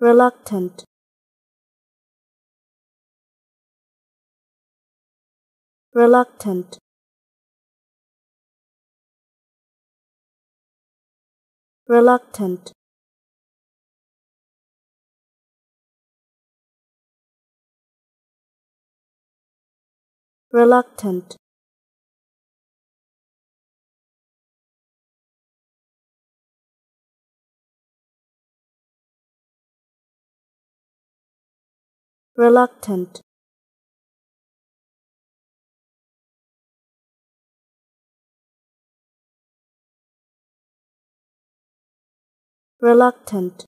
reluctant. Reluctant. Reluctant. Reluctant reluctant. Reluctant